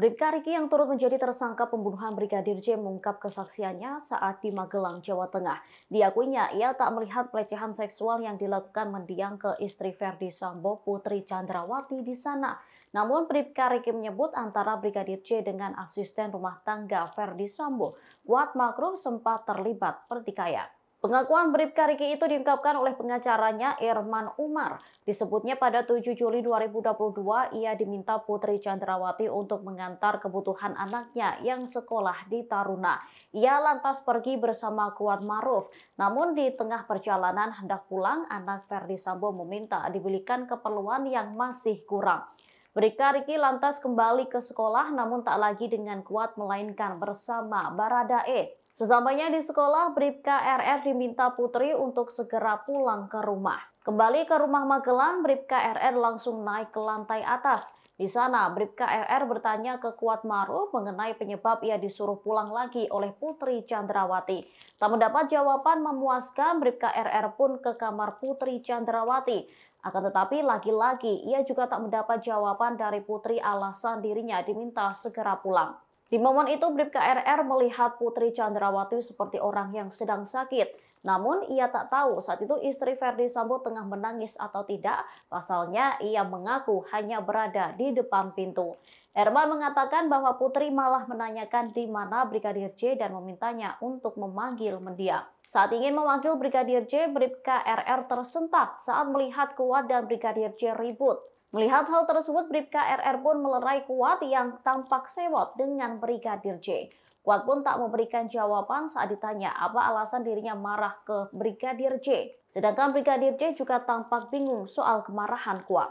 Bribka Riki yang turut menjadi tersangka pembunuhan Brigadir J mengungkap kesaksiannya saat di Magelang, Jawa Tengah. Diakuinya, ia tak melihat pelecehan seksual yang dilakukan mendiang ke istri Verdi Sambo, Putri Chandrawati di sana. Namun Bribka Riki menyebut antara Brigadir J dengan asisten rumah tangga Verdi Sambo, Kuat Makruh sempat terlibat pertikaian. Pengakuan Bribka Riki itu diungkapkan oleh pengacaranya Irman Umar. Disebutnya pada 7 Juli 2022 ia diminta Putri Chandrawati untuk mengantar kebutuhan anaknya yang sekolah di Taruna. Ia lantas pergi bersama Kuat Maruf. Namun di tengah perjalanan hendak pulang, anak Ferdi Sambo meminta dibelikan keperluan yang masih kurang. Bribka Riki lantas kembali ke sekolah namun tak lagi dengan kuat melainkan bersama Baradae. Sesampainya di sekolah, Bribka RR diminta Putri untuk segera pulang ke rumah. Kembali ke rumah Magelang, Bribka RR langsung naik ke lantai atas. Di sana, Bribka RR bertanya ke Kuat Maruf mengenai penyebab ia disuruh pulang lagi oleh Putri Chandrawati. Tak mendapat jawaban memuaskan, Bribka RR pun ke kamar Putri Chandrawati. Akan tetapi lagi-lagi ia juga tak mendapat jawaban dari Putri alasan dirinya diminta segera pulang. Di momen itu, Bribka RR melihat Putri Chandrawati seperti orang yang sedang sakit. Namun, ia tak tahu saat itu istri Verdi Sambo tengah menangis atau tidak. Pasalnya, ia mengaku hanya berada di depan pintu. Herman mengatakan bahwa Putri malah menanyakan di mana Brigadir J dan memintanya untuk memanggil mendiang. Saat ingin memanggil Brigadir J, Bribka RR tersentak saat melihat Kuat dan Brigadir J ribut. Melihat hal tersebut, Bribka RR pun melerai Kuat yang tampak sewot dengan Brigadir J. Kuat pun tak memberikan jawaban saat ditanya apa alasan dirinya marah ke Brigadir J. Sedangkan Brigadir J juga tampak bingung soal kemarahan Kuat.